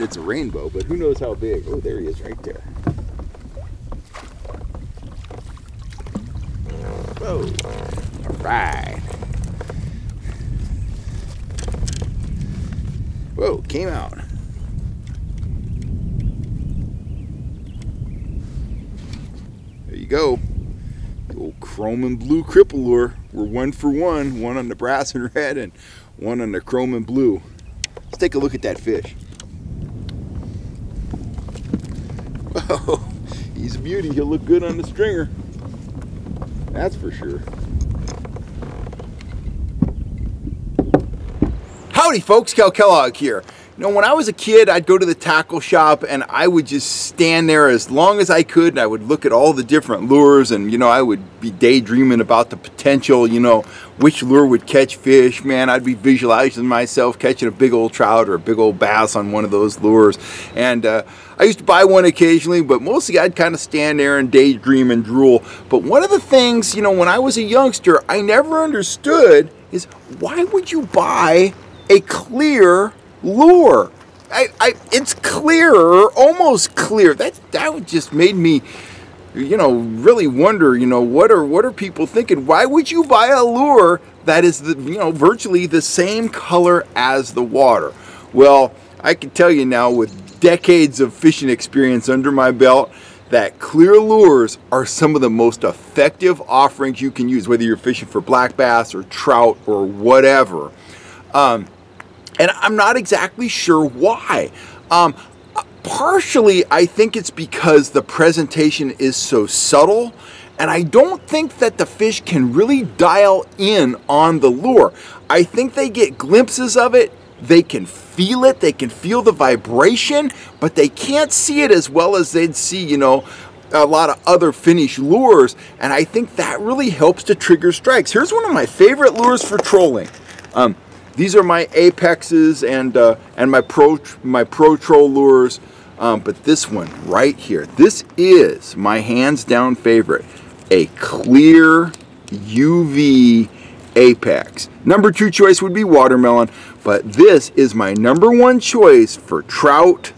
it's a rainbow, but who knows how big. Oh, there he is right there. Whoa. All right. Whoa, came out. There you go. The old chrome and blue cripple lure. We're one for one, one on the brass and red and one on the chrome and blue. Let's take a look at that fish. Oh, he's a beauty. He'll look good on the stringer. That's for sure. Howdy folks, Cal Kellogg here. You know, when I was a kid, I'd go to the tackle shop and I would just stand there as long as I could and I would look at all the different lures and, you know, I would be daydreaming about the potential, you know, which lure would catch fish. Man, I'd be visualizing myself catching a big old trout or a big old bass on one of those lures. And uh, I used to buy one occasionally, but mostly I'd kind of stand there and daydream and drool. But one of the things, you know, when I was a youngster, I never understood is why would you buy a clear lure. I, I, it's clearer, almost clear. That that just made me, you know, really wonder. You know, what are what are people thinking? Why would you buy a lure that is the you know virtually the same color as the water? Well, I can tell you now with decades of fishing experience under my belt that clear lures are some of the most effective offerings you can use, whether you're fishing for black bass or trout or whatever. Um, and I'm not exactly sure why. Um, partially, I think it's because the presentation is so subtle, and I don't think that the fish can really dial in on the lure. I think they get glimpses of it, they can feel it, they can feel the vibration, but they can't see it as well as they'd see, you know, a lot of other finished lures, and I think that really helps to trigger strikes. Here's one of my favorite lures for trolling. Um, these are my apexes and uh, and my pro my pro troll lures. Um, but this one right here, this is my hands down favorite, a clear UV apex. Number two choice would be watermelon, but this is my number one choice for trout,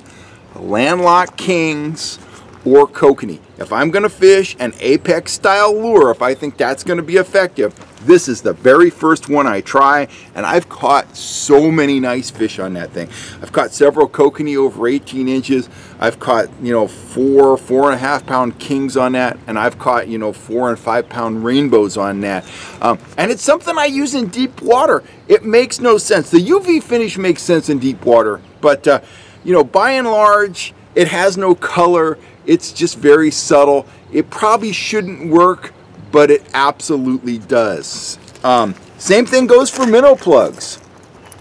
landlocked kings, or kokanee. If I'm to fish an apex style lure, if I think that's to be effective, this is the very first one I try, and I've caught so many nice fish on that thing. I've caught several kokanee over 18 inches. I've caught, you know, four, four and a half pound kings on that, and I've caught, you know, four and five pound rainbows on that. Um, and it's something I use in deep water. It makes no sense. The UV finish makes sense in deep water, but, uh, you know, by and large, it has no color. It's just very subtle. It probably shouldn't work but it absolutely does. Um, same thing goes for minnow plugs.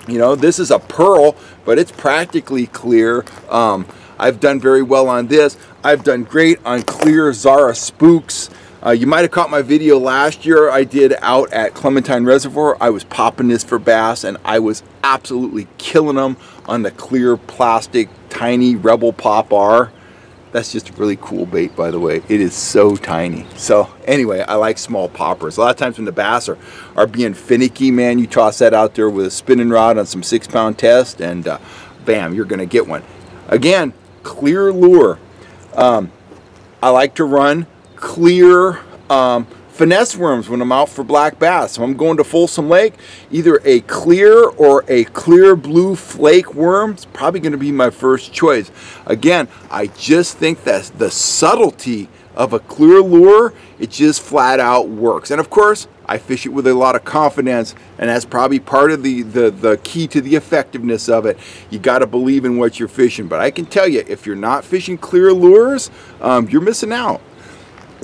You know, this is a pearl, but it's practically clear. Um, I've done very well on this. I've done great on clear Zara spooks. Uh, you might have caught my video last year I did out at Clementine Reservoir. I was popping this for bass and I was absolutely killing them on the clear plastic tiny Rebel Pop R. That's just a really cool bait, by the way. It is so tiny. So anyway, I like small poppers. A lot of times when the bass are, are being finicky, man, you toss that out there with a spinning rod on some six pound test and uh, bam, you're gonna get one. Again, clear lure. Um, I like to run clear um, finesse worms when I'm out for black bass. So I'm going to Folsom Lake, either a clear or a clear blue flake worm is probably going to be my first choice. Again, I just think that the subtlety of a clear lure, it just flat out works. And of course, I fish it with a lot of confidence, and that's probably part of the, the, the key to the effectiveness of it. You got to believe in what you're fishing. But I can tell you, if you're not fishing clear lures, um, you're missing out.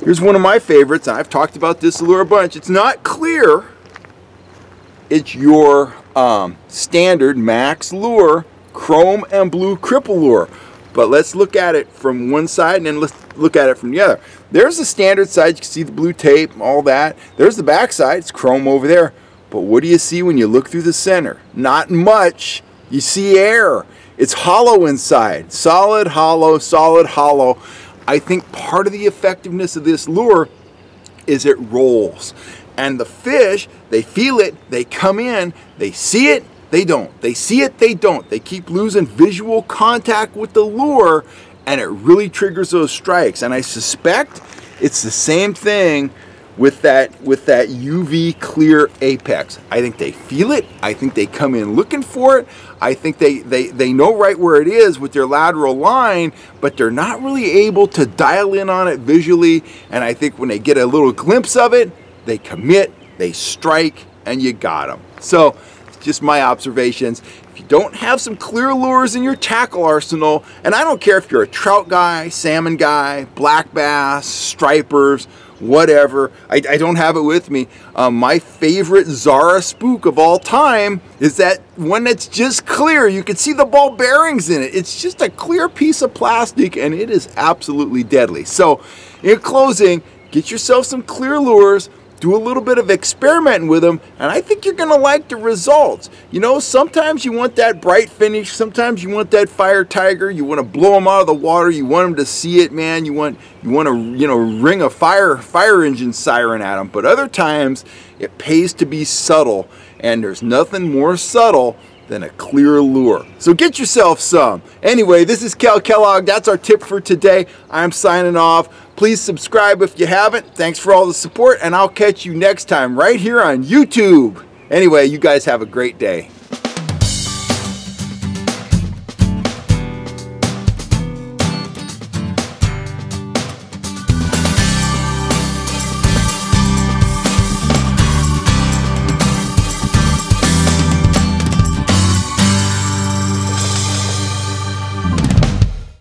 Here's one of my favorites. I've talked about this lure a bunch. It's not clear. It's your um, standard max lure, chrome and blue cripple lure. But let's look at it from one side and then let's look at it from the other. There's the standard side. You can see the blue tape, all that. There's the back side. It's chrome over there. But what do you see when you look through the center? Not much. You see air. It's hollow inside. Solid, hollow, solid, hollow. I think part of the effectiveness of this lure is it rolls. And the fish, they feel it, they come in, they see it, they don't. They see it, they don't. They keep losing visual contact with the lure and it really triggers those strikes. And I suspect it's the same thing with that with that UV clear apex. I think they feel it. I think they come in looking for it. I think they, they, they know right where it is with their lateral line, but they're not really able to dial in on it visually. And I think when they get a little glimpse of it, they commit, they strike, and you got them. So just my observations. If you don't have some clear lures in your tackle arsenal, and I don't care if you're a trout guy, salmon guy, black bass, stripers, whatever. I, I, don't have it with me. Um, my favorite Zara spook of all time is that one that's just clear. You can see the ball bearings in it. It's just a clear piece of plastic and it is absolutely deadly. So in closing, get yourself some clear lures do a little bit of experimenting with them, and I think you're gonna like the results. You know, sometimes you want that bright finish, sometimes you want that fire tiger, you want to blow them out of the water, you want them to see it, man. You want you want to you know ring a fire fire engine siren at them. But other times it pays to be subtle, and there's nothing more subtle than a clear lure. So get yourself some. Anyway, this is Cal Kellogg. That's our tip for today. I'm signing off. Please subscribe if you haven't. Thanks for all the support, and I'll catch you next time right here on YouTube. Anyway, you guys have a great day.